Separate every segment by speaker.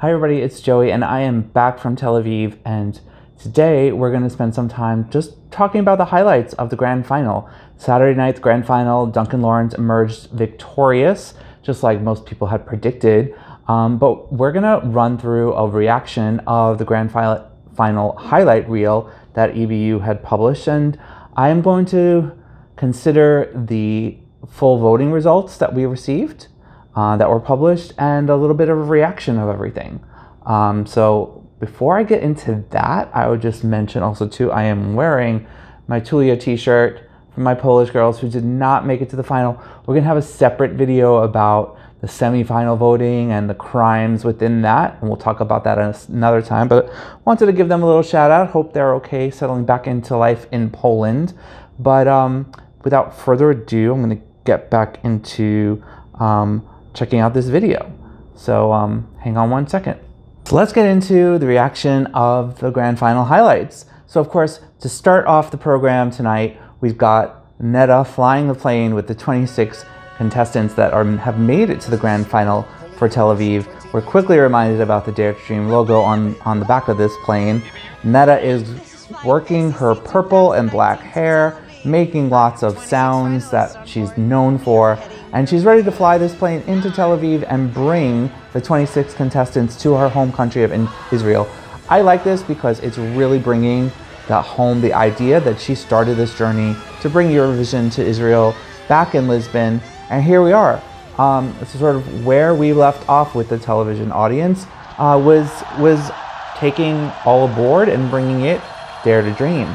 Speaker 1: Hi, everybody, it's Joey, and I am back from Tel Aviv. And today we're going to spend some time just talking about the highlights of the grand final. Saturday night's grand final, Duncan Lawrence emerged victorious, just like most people had predicted. Um, but we're going to run through a reaction of the grand final, final highlight reel that EBU had published. And I am going to consider the full voting results that we received uh, that were published and a little bit of a reaction of everything. Um, so before I get into that, I would just mention also too, I am wearing my Tulia t-shirt from my Polish girls who did not make it to the final. We're gonna have a separate video about the semifinal voting and the crimes within that, and we'll talk about that another time. But wanted to give them a little shout out. Hope they're okay settling back into life in Poland. But um, without further ado, I'm gonna get back into um, checking out this video. So um, hang on one second. So let's get into the reaction of the grand final highlights. So of course, to start off the program tonight, we've got Netta flying the plane with the 26 contestants that are, have made it to the grand final for Tel Aviv. We're quickly reminded about the Dare to Dream logo on, on the back of this plane. Netta is working her purple and black hair, making lots of sounds that she's known for, and she's ready to fly this plane into Tel Aviv and bring the 26 contestants to her home country of Israel. I like this because it's really bringing that home the idea that she started this journey to bring Eurovision to Israel back in Lisbon, and here we are. Um, this is sort of where we left off with the television audience uh, was was taking all aboard and bringing it Dare to Dream.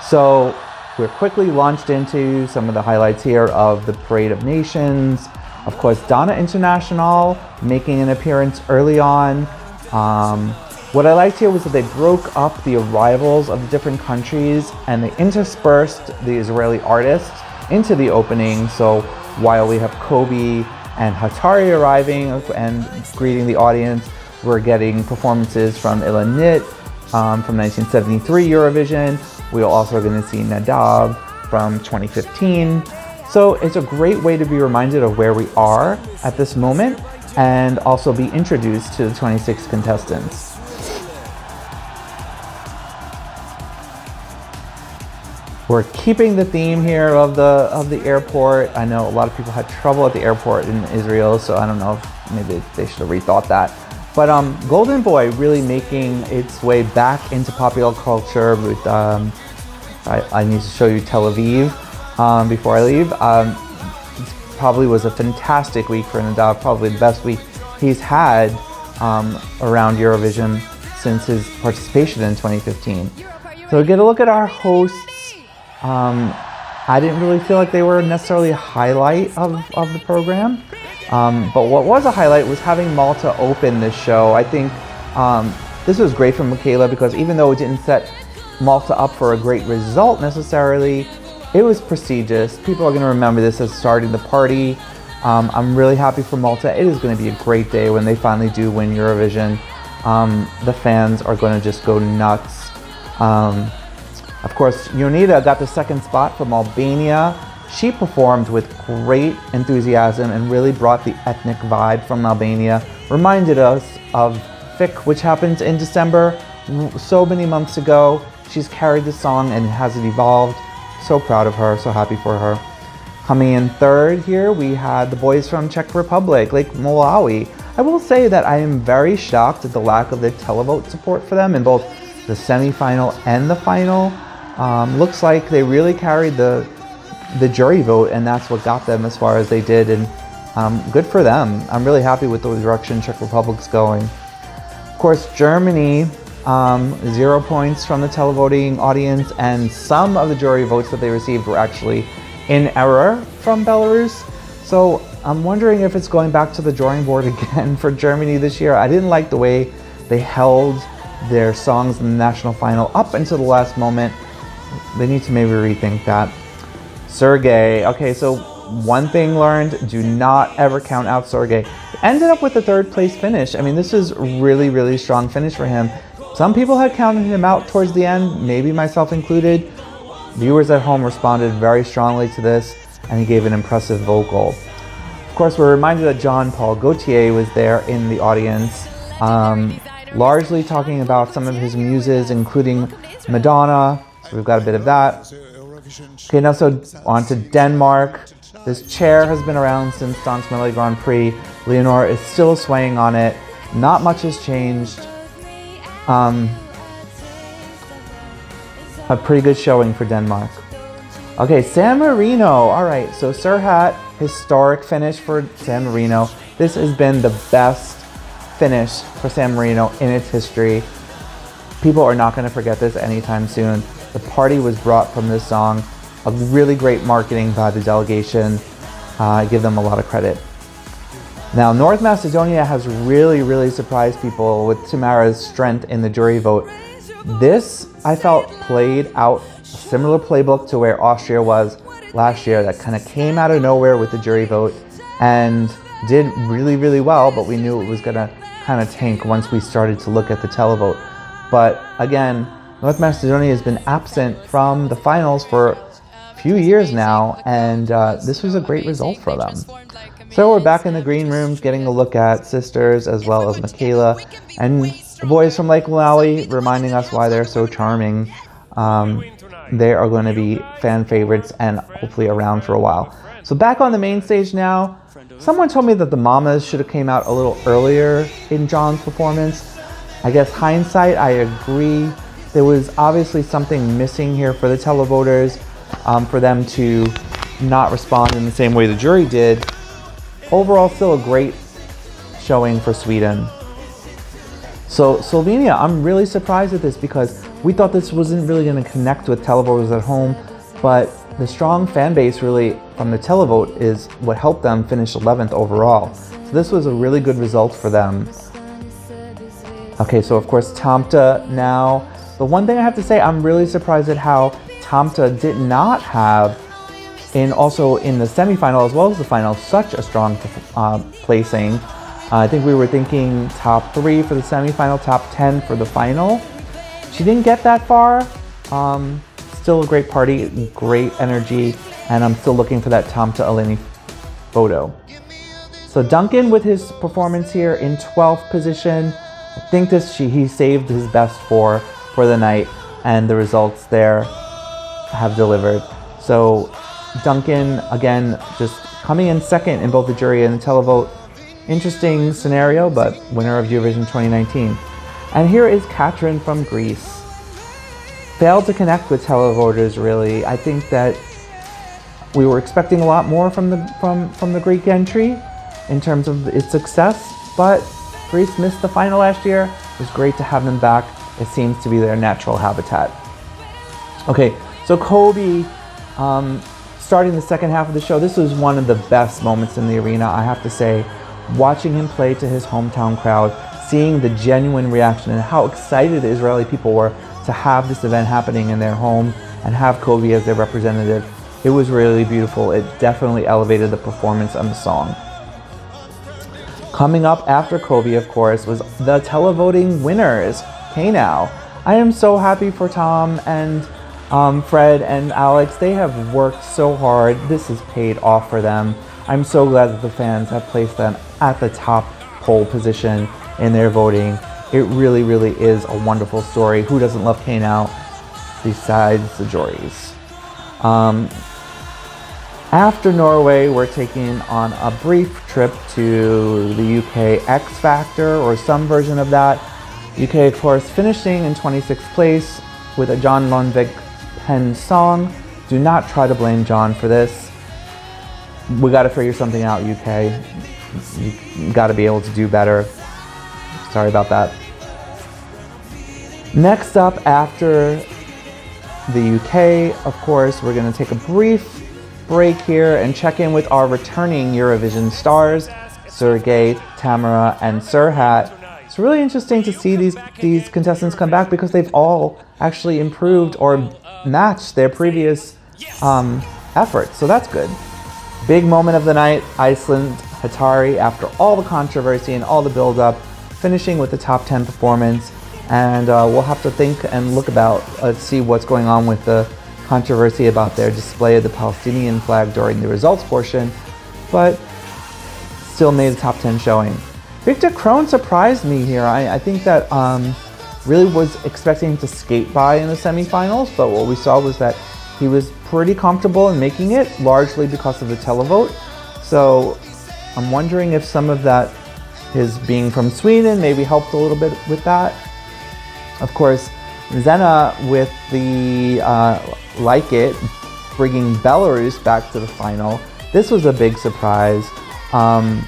Speaker 1: So we're quickly launched into some of the highlights here of the Parade of Nations. Of course, Dana International making an appearance early on. Um, what I liked here was that they broke up the arrivals of the different countries and they interspersed the Israeli artists into the opening. So while we have Kobi and Hatari arriving and greeting the audience, we're getting performances from Ilanit um, from 1973 Eurovision. We're also going to see Nadav from 2015. So it's a great way to be reminded of where we are at this moment and also be introduced to the 26 contestants. We're keeping the theme here of the of the airport. I know a lot of people had trouble at the airport in Israel, so I don't know if maybe they should have rethought that. But um, Golden Boy really making its way back into popular culture with um, I, I, need to show you Tel Aviv um, before I leave. Um, probably was a fantastic week for Nadav, probably the best week he's had um, around Eurovision since his participation in 2015. So get a look at our hosts. Um, I didn't really feel like they were necessarily a highlight of, of the program. Um, but what was a highlight was having Malta open this show. I think um, this was great for Michela because even though it didn't set Malta up for a great result necessarily. It was prestigious. People are going to remember this as starting the party. Um, I'm really happy for Malta. It is going to be a great day when they finally do win Eurovision. Um, the fans are going to just go nuts. Um, of course, Jonida got the second spot from Albania. She performed with great enthusiasm and really brought the ethnic vibe from Albania. Reminded us of FiK, which happened in December so many months ago. She's carried the song and has it evolved. So proud of her, so happy for her. Coming in third here, we had the boys from Czech Republic, Lake Malawi. I will say that I am very shocked at the lack of the televote support for them in both the semifinal and the final. Um, looks like they really carried the the jury vote, and that's what got them as far as they did. And um, good for them. I'm really happy with the direction Czech Republic's going. Of course, Germany um, zero points from the televoting audience, and some of the jury votes that they received were actually in error from Belarus. So I'm wondering if it's going back to the drawing board again for Germany this year. I didn't like the way they held their songs in the national final up until the last moment. They need to maybe rethink that. Sergey. Okay, so one thing learned, do not ever count out Sergey. Ended up with a third place finish. I mean, this is really, really strong finish for him. Some people had counted him out towards the end, maybe myself included. Viewers at home responded very strongly to this, and he gave an impressive vocal. Of course, we're reminded that Jean Paul Gaultier was there in the audience. um, largely talking about some of his muses, including Madonna. So we've got a bit of that. Okay, now so on to Denmark. This chair has been around since Dansk Melodi Grand Prix. Leonora is still swaying on it. Not much has changed. Um, a pretty good showing for Denmark. Okay, San Marino. All right, so Serhat, historic finish for San Marino. This has been the best finish for San Marino in its history. People are not going to forget this anytime soon. The party was brought from this song. A really great marketing by the delegation. Uh, I give them a lot of credit. Now, North Macedonia has really, really surprised people with Tamara's strength in the jury vote. This, I felt, played out a similar playbook to where Austria was last year that kind of came out of nowhere with the jury vote and did really, really well, but we knew it was going to kind of tank once we started to look at the televote. But again, North Macedonia has been absent from the finals for a few years now, and uh, this was a great result for them. So we're back in the green rooms getting a look at Sisters as well as Michela and the boys from Lake Malawi reminding us why they're so charming. Um, they are going to be fan favorites and hopefully around for a while. So back on the main stage now, Someone told me that the Mamas should have came out a little earlier in John's performance. I guess hindsight, I agree. There was obviously something missing here for the televoters, um, for them to not respond in the same way the jury did. Overall, still a great showing for Sweden. So Slovenia, I'm really surprised at this because we thought this wasn't really going to connect with televoters at home, but the strong fan base really from the televote is what helped them finish 11th overall. So this was a really good result for them. Okay, so of course Tamta now. The one thing I have to say, I'm really surprised at how Tamta did not have, in also in the semifinal as well as the final, such a strong uh, placing. Uh, I think we were thinking top three for the semifinal, top 10 for the final. She didn't get that far. Um, still a great party, great energy, and I'm still looking for that Tamta Eleni photo. So Duncan with his performance here in 12th position. I think this she, he saved his best for for the night, and the results there have delivered. So Duncan again just coming in second in both the jury and the televote. Interesting scenario, but winner of Eurovision 2019. And here is Katrin from Greece failed to connect with televoters really. I think that we were expecting a lot more from the from from the Greek entry in terms of its success, but Greece missed the final last year. It was great to have them back. It seems to be their natural habitat. Okay, so Kobi, um, starting the second half of the show, this was one of the best moments in the arena, I have to say. Watching him play to his hometown crowd, seeing the genuine reaction and how excited the Israeli people were to have this event happening in their home and have Kobi as their representative. It was really beautiful. It definitely elevated the performance and the song. Coming up after Kobi, of course, was the televoting winners, Hey Now. I am so happy for Tom and um, Fred and Alex. They have worked so hard. This has paid off for them. I'm so glad that the fans have placed them at the top pole position in their voting. It really, really is a wonderful story. Who doesn't love Hey Now besides the Jories? Um, after Norway, we're taking on a brief trip to the UK X Factor or some version of that. UK, of course, finishing in 26th place with a John Lundvik pen song. Do not try to blame John for this. We got to figure something out, UK. You got to be able to do better. Sorry about that. Next up, after the UK, of course, we're to take a brief break here and check in with our returning Eurovision stars, Sergei, Tamara, and Serhat. It's really interesting to see these, these contestants come back because they've all actually improved or matched their previous um, efforts, so that's good. Big moment of the night, Iceland, Hatari, after all the controversy and all the build-up, finishing with the top 10 performance and uh, we'll have to think and look about, uh, see what's going on with the controversy about their display of the Palestinian flag during the results portion, but still made a top 10 showing. Victor Crone surprised me here. I, I think that um, really was expecting him to skate by in the semifinals, but what we saw was that he was pretty comfortable in making it, largely because of the televote. So I'm wondering if some of that, his being from Sweden, maybe helped a little bit with that. Of course, Zena with the uh, Like It, bringing Belarus back to the final. This was a big surprise. Um,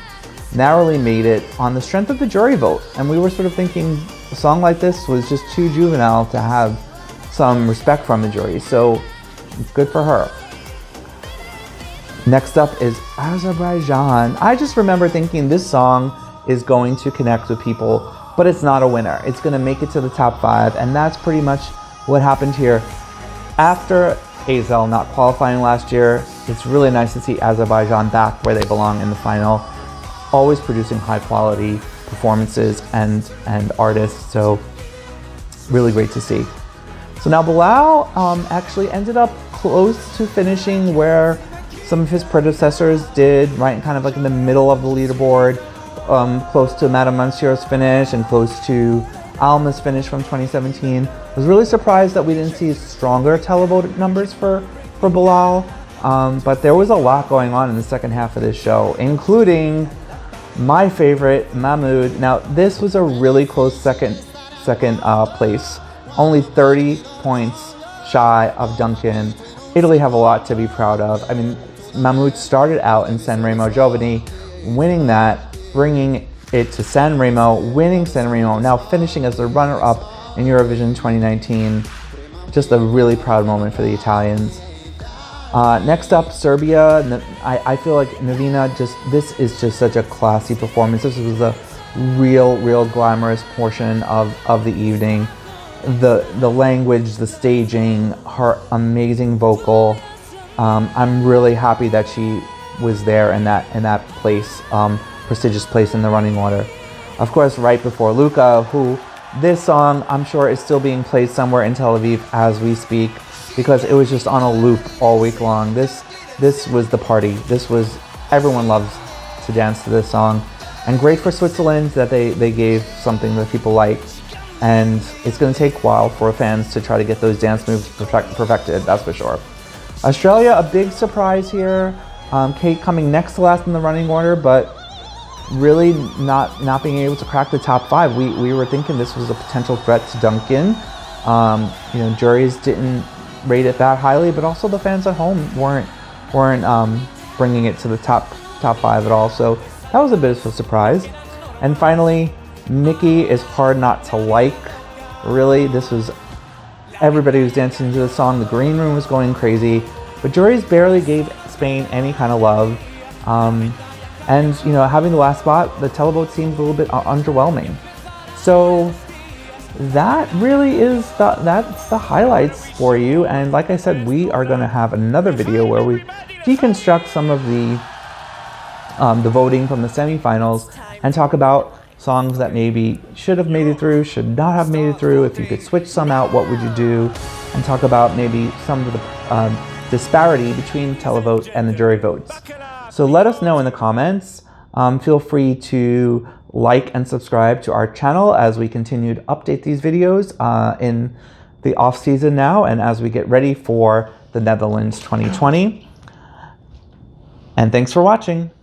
Speaker 1: narrowly made it on the strength of the jury vote. And we were sort of thinking a song like this was just too juvenile to have some respect from the jury. So it's good for her. Next up is Azerbaijan. I just remember thinking this song is going to connect with people, but it's not a winner. It's going to make it to the top five, and that's pretty much what happened here. After Aisel not qualifying last year, it's really nice to see Azerbaijan back where they belong in the final, always producing high quality performances and, and artists, so really great to see. So now Bilal um, actually ended up close to finishing where some of his predecessors did, right kind of like in the middle of the leaderboard, um, close to Madame Monsieur's finish and close to Alma's finish from 2017. I was really surprised that we didn't see stronger televote numbers for, for Bilal, um, but there was a lot going on in the second half of this show, including my favorite, Mahmood. Now, this was a really close second, second uh, place, only 30 points shy of Duncan. Italy have a lot to be proud of. I mean, Mahmood started out in Sanremo Giovani, winning that, bringing it to Sanremo, winning Sanremo, now finishing as the runner-up in Eurovision 2019. Just a really proud moment for the Italians. Uh, next up, Serbia. I, I feel like Nevena just, this is just such a classy performance. This was a real, real glamorous portion of, of the evening. The, the language, the staging, her amazing vocal, um, I'm really happy that she was there in that in that place, um, prestigious place in the running water. Of course, right before Luca, who this song I'm sure is still being played somewhere in Tel Aviv as we speak because it was just on a loop all week long. This this was the party. This was everyone loves to dance to this song, and great for Switzerland that they they gave something that people liked. And it's going to take a while for fans to try to get those dance moves perfect, perfected. That's for sure. Australia, a big surprise here. Um, Kate coming next to last in the running order, but really not not being able to crack the top five. We, we were thinking this was a potential threat to Duncan. Um, you know, juries didn't rate it that highly, but also the fans at home weren't weren't um, bringing it to the top top five at all. So that was a bit of a surprise. And finally, Miki is hard not to like. Really, this was Everybody was dancing to the song. The green room was going crazy. But juries barely gave Spain any kind of love. Um, and, you know, having the last spot, the televote seemed a little bit underwhelming. So that really is the, that's the highlights for you. And like I said, we are going to have another video where we deconstruct some of the um, the voting from the semifinals and talk about songs that maybe should have made it through, should not have made it through. If you could switch some out, what would you do? And talk about maybe some of the um, disparity between televote and the jury votes. So let us know in the comments. Um, feel free to like and subscribe to our channel as we continue to update these videos uh, in the off season now and as we get ready for the Netherlands 2020. And thanks for watching.